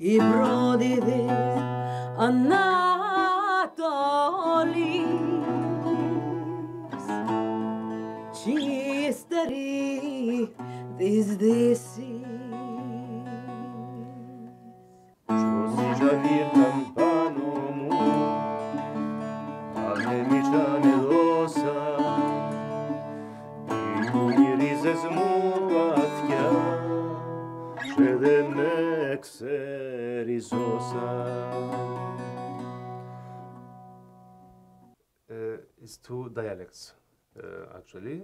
И продивись Анатоліс, чи старий ти здесь. Що з και δεν. Uh, it's two dialects, uh, actually,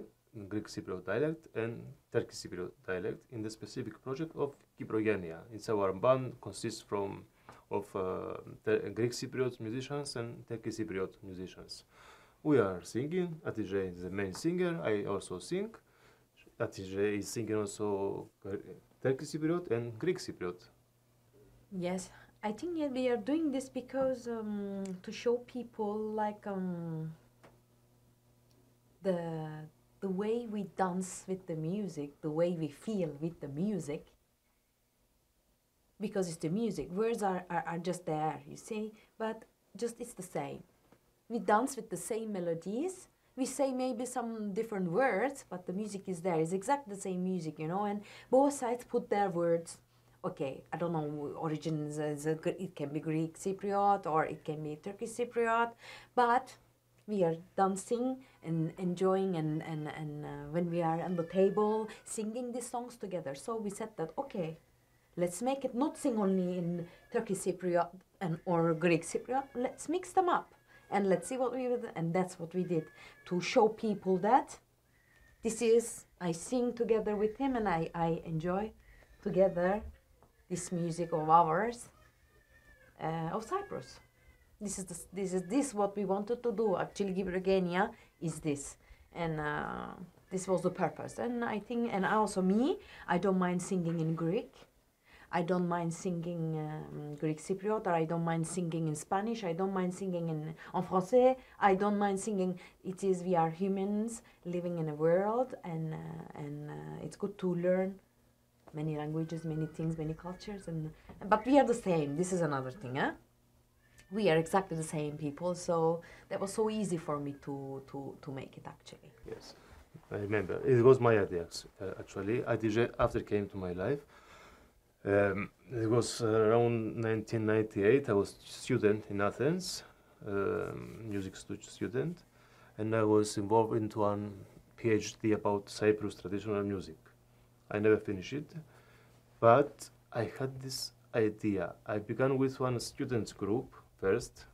Greek Cypriot dialect and Turkish Cypriot dialect in the specific project of Kyprogenia. It's our band consists from of uh, Greek Cypriot musicians and Turkish Cypriot musicians. We are singing, Hatice is the main singer, I also sing, Hatice is singing also Turkish Cypriot and Greek Cypriot. Yes, I think yeah, we are doing this because um, to show people like um, the the way we dance with the music, the way we feel with the music. Because it's the music, words are, are, are just there, you see, but just it's the same. We dance with the same melodies. We say maybe some different words, but the music is there. It's exactly the same music, you know, and both sides put their words okay, I don't know origins. Is a, it can be Greek Cypriot or it can be Turkish Cypriot, but we are dancing and enjoying and and and uh, when we are on the table singing these songs together. So we said that okay, let's make it not sing only in Turkish Cypriot and or Greek Cypriot. Let's mix them up and let's see what we would. And that's what we did to show people that this is I sing together with him and I I enjoy together this music of ours uh, of Cyprus. This is the, this is this what we wanted to do. Actually, Kyprogenia is this, and uh, this was the purpose. And I think, and also me, I don't mind singing in Greek. I don't mind singing um, Greek Cypriot, or I don't mind singing in Spanish. I don't mind singing in en français. I don't mind singing. It is we are humans living in a world, and uh, and uh, it's good to learn many languages, many things, many cultures, and but we are the same. This is another thing, huh? We are exactly the same people, so that was so easy for me to to to make it actually. Yes, I remember. It was my idea uh, actually. IDJ after came to my life. Um, it was around 1998. I was student in Athens, um, music student, and I was involved into one PhD about Cyprus traditional music. I never finished it, but I had this idea. I began with one students group first,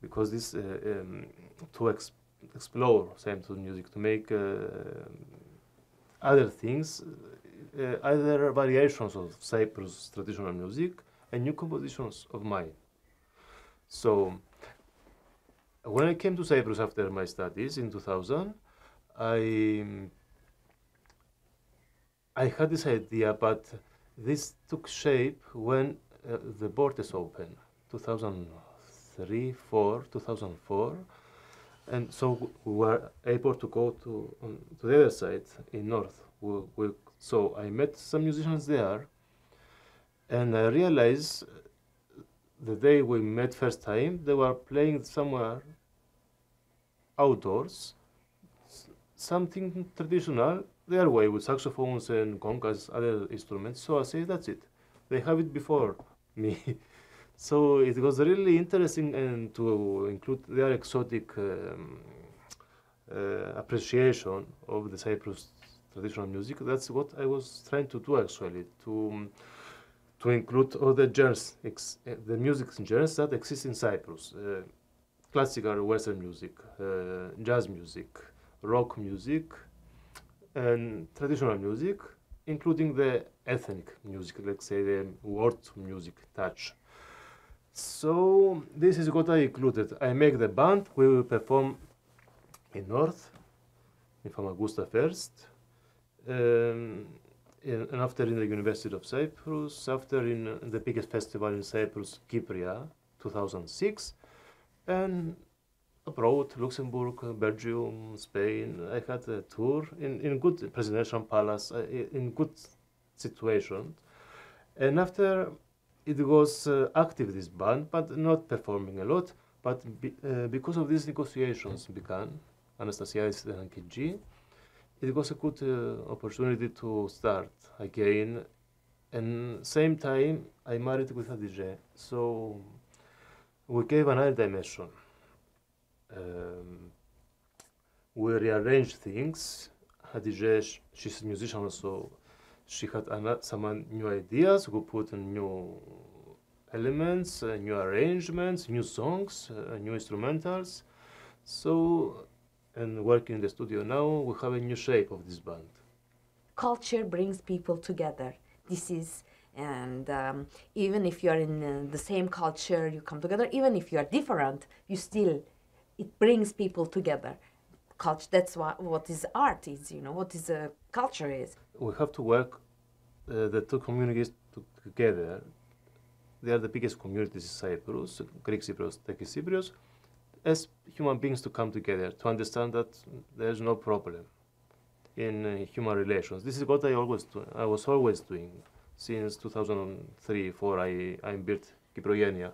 because this uh, um, to ex- explore Cyprus music, to make uh, other things, uh, other variations of Cyprus traditional music and new compositions of mine. So when I came to Cyprus after my studies in 2000, I I had this idea, but this took shape when uh, the borders opened, 2003, 4, 2004, and so we were able to go to um, to the other side in north. We, we, so I met some musicians there, and I realized the day we met first time they were playing somewhere outdoors something traditional their way with saxophones and congas, other instruments. So I say that's it. They have it before me. so it was really interesting and to include their exotic um, uh, appreciation of the Cyprus traditional music. That's what I was trying to do actually to um, to include all the genres, uh, the music genres that exist in Cyprus. Uh, classical Western music, uh, jazz music, rock music, and traditional music, including the ethnic music, let's say the world music touch. So this is what I included. I make the band. We will perform in North, in Famagusta first, um, in, and after in the University of Cyprus, after in uh, the biggest festival in Cyprus, Kypria, 2006, and abroad, Luxembourg, Belgium, Spain. I had a tour in, in good presidential palace, uh, in good situation. And after it was uh, active this band, but not performing a lot. But be, uh, because of these negotiations began, Anastasiadis and Akıncı, it was a good uh, opportunity to start again. And same time, I married with Hatice, so we gave another dimension. Um, we rearranged things. Sh- she's a musician so She had ano- some uh, new ideas. We put in new elements, uh, new arrangements, new songs, uh, new instrumentals. So, and working in the studio now, we have a new shape of this band. culture brings people together. This is, and um, even if you are in uh, the same culture, you come together. Even if you are different, you still, it brings people together. Culture. That's what what is art is. You know what is a culture is. we have to work uh, the two communities together. They are the biggest communities in Cyprus, Greek Cypriots, Turkish Cypriots, as human beings to come together to understand that there is no problem in uh, human relations. This is what I always do. I was always doing since 2003, 4. I I built Kyprogenia.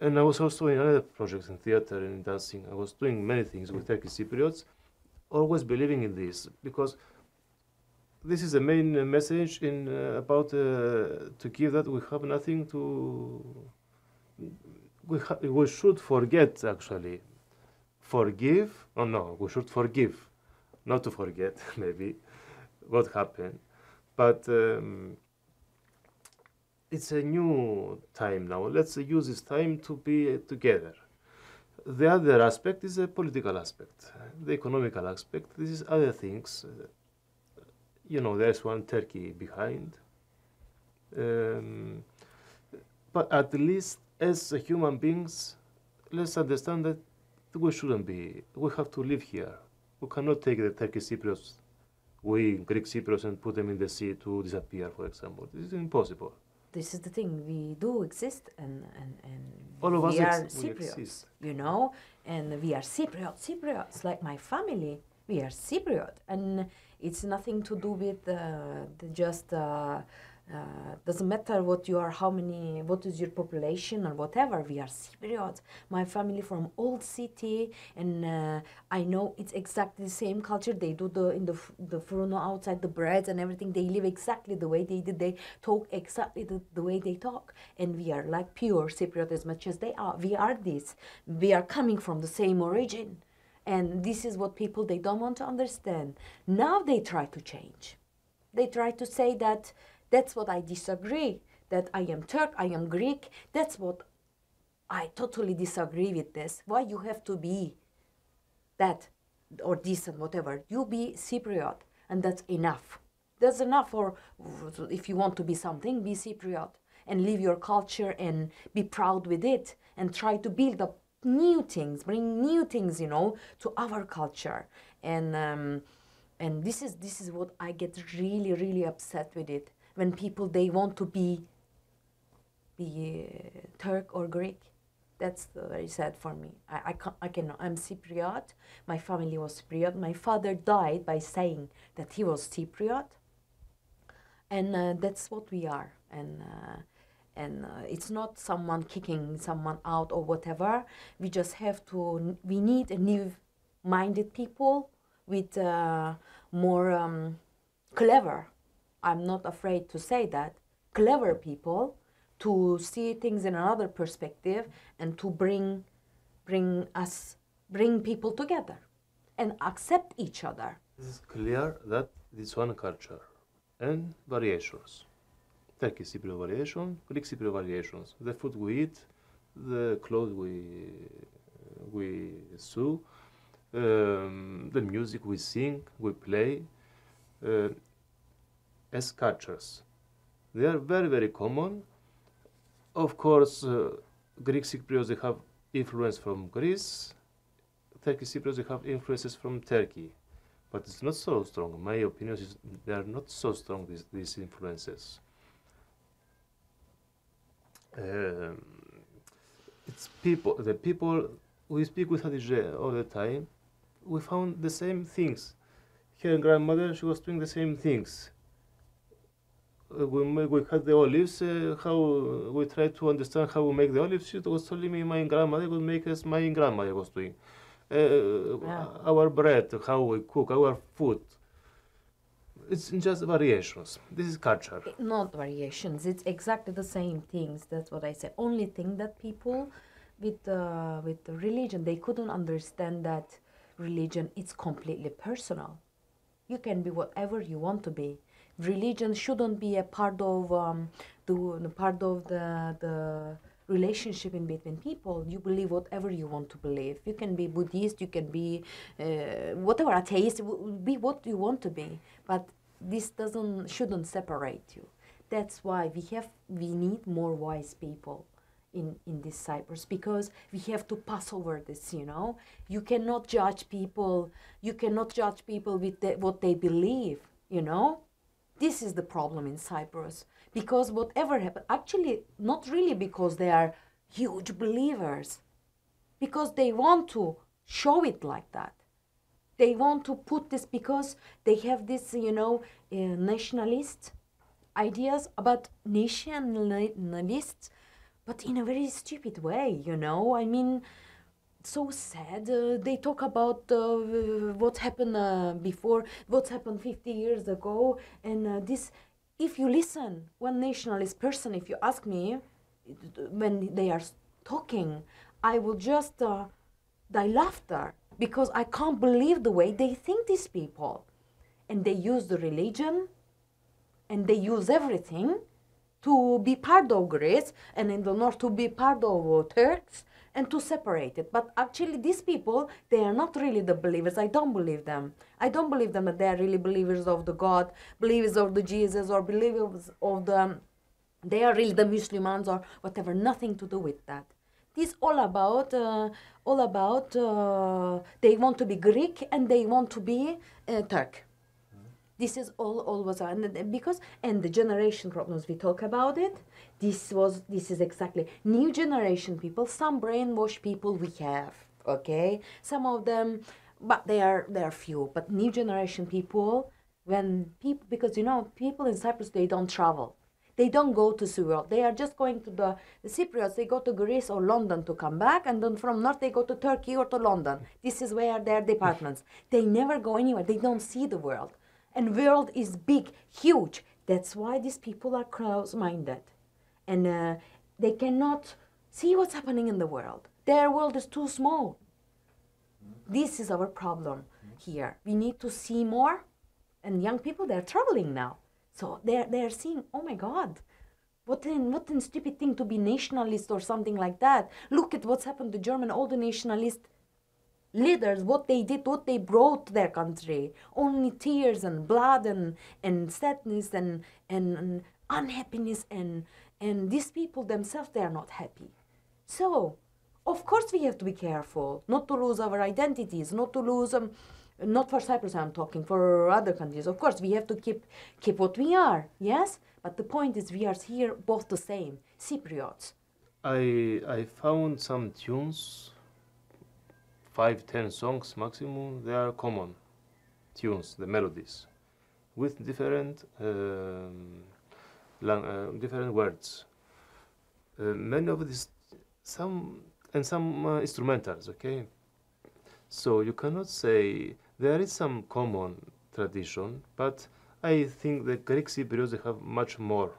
And I was also in other projects in theater and in dancing. I was doing many things with Turkish Cypriots, always believing in this because this is the main uh, message in uh, about uh, to give that we have nothing to we we should forget actually. Forgive oh no we should forgive. Not to forget maybe what happened. But um, it's a new time now. Let's use this time to be together. The other aspect is a political aspect. The economical aspect this is other things. You know, there's one Turkey behind. Um, but at least as human beings, let's understand that we shouldn't be. We have to live here. We cannot take the Turkish Cypriots, we Greek Cypriots, and put them in the sea to disappear, for example. This is impossible. This is the thing. We do exist, and and and All of us we are ex- Cypriots. exist. You know, and we are Cypriot. Cypriots, like my family. We are Cypriot, and it's nothing to do with uh, the just. Uh, uh, doesn't matter what you are, how many, what is your population or whatever. We are Cypriots. My family from old city, and uh, I know it's exactly the same culture. They do the in the the fruno outside the breads and everything. They live exactly the way they did. They talk exactly the, the way they talk, and we are like pure Cypriot as much as they are. We are this. We are coming from the same origin, and this is what people they don't want to understand. Now they try to change. They try to say that that's what I disagree. That I am Turk, I am Greek. That's what I totally disagree with this. Why you have to be that or this and whatever? You be Cypriot, and that's enough. That's enough for if you want to be something, be Cypriot and live your culture and be proud with it and try to build up new things, bring new things, you know, to our culture. And um, and this is this is what I get really really upset with it when people they want to be be uh, Turk or Greek. That's very sad for me. I, I, can't, I cannot. I'm Cypriot. My family was Cypriot. My father died by saying that he was Cypriot, and uh, that's what we are. And uh, and uh, it's not someone kicking someone out or whatever. We just have to. We need a new-minded people with uh, more um, clever. I'm not afraid to say that clever people to see things in another perspective and to bring bring us bring people together and accept each other It is clear that this one culture and variations. Turkish Cypriot variation, Greek Cypriot variations. The food we eat, the clothes we we sew, um, the music we sing, we play, uh, as cultures. They are very very common. Of course, uh, Greek Cypriots they have influence from Greece. Turkish Cypriots they have influences from Turkey but it's not so strong. My opinion is they are not so strong these, these influences. Um, it's people. The people we speak with Hatice all the time. We found the same things. Her grandmother, she was doing the same things. We, ma- we had the olives, uh, how we try to understand how we make the olives. She was telling me my grandmother would make as my grandmother was doing. Uh, Yeah. Our bread, how we cook, our food. It's just variations. This is culture. not variations it's exactly the same things that's what i say only thing that people with uh, with the religion they couldn't understand that religion is completely personal you can be whatever you want to be religion shouldn't be a part of um, the part of the the relationship in between people. You believe whatever you want to believe. You can be buddhist you can be uh, whatever atheist be what you want to be. But this doesn't shouldn't separate you. That's why we have we need more wise people in in this cyprus because we have to pass over this you know? You cannot judge people you cannot judge people with the, what they believe you know this is the problem in cyprus. Because whatever happened actually not really because they are huge believers. Because they want to show it like that. They want to put this because they have this you know uh, nationalist ideas about nationalists but in a very stupid way you know? I mean so sad. Uh, they talk about uh, what happened uh, before what happened 50 years ago. And uh, this if you listen one nationalist person if you ask me when they are talking i will just uh, die laughter because I can't believe the way they think these people. And they use the religion and they use everything to be part of Greece and in the north to be part of Turks and to separate it. But actually, these people, they are not really the believers. I don't believe them. I don't believe them that they are really believers of the God, believers of the Jesus, or believers of the. They are really the Muslims or whatever. Nothing to do with that this all about uh, all about uh, they want to be greek and they want to be uh, turk this is all always and because and the generation problems we talk about it this was this is exactly new generation people some brainwash people we have okay some of them but they are they are few but new generation people when people because you know people in cyprus they don't travel they don't go to Syria. They are just going to the, the Cypriots. They go to Greece or London to come back, and then from north they go to Turkey or to London. This is where their departments. They never go anywhere. They don't see the world, and world is big, huge. That's why these people are close-minded, and uh, they cannot see what's happening in the world. Their world is too small. This is our problem here. We need to see more, and young people they're traveling now. So they're they're seeing, oh my God, what an what an stupid thing to be nationalist or something like that. Look at what's happened to German, all the nationalist leaders, what they did, what they brought to their country. Only tears and blood and, and sadness and, and, and unhappiness and and these people themselves they are not happy. So of course we have to be careful not to lose our identities, not to lose um, not for Cyprus I'm talking, for other countries. Of course, we have to keep keep what we are, yes? But the point is we are here both the same, Cypriots. I I found some tunes, five ten songs maximum. They are common tunes, the melodies, with different um, uh, different words. Uh, many of these, some and some uh, instrumentals. Okay, so you cannot say there is some common tradition, but I think the Greek Cypriots have much more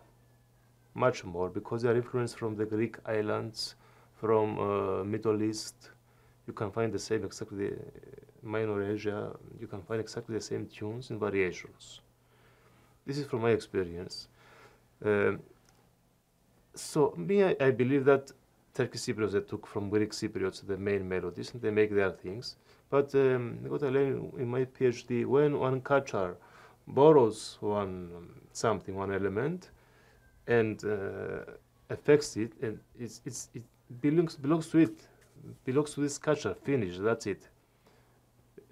much more because they are influenced from the Greek islands, from uh, Middle East. You can find the same exactly the Minor Asia. You can find exactly the same tunes and variations. This is from my experience. Um, so me, I, I believe that Turkish Cypriots they took from Greek Cypriots the main melodies and they make their things. But um, what I learned in my PhD, when one culture borrows one um, something, one element, and uh, affects it, and it's, it's, it belongs belongs to it, belongs to this culture. Finish. That's it.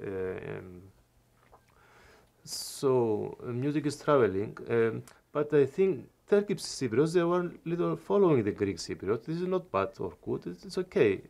Um, so music is traveling, um, but I think Turkish Cypriots they were little following the Greek Cypriots. This is not bad or good. It's, it's okay.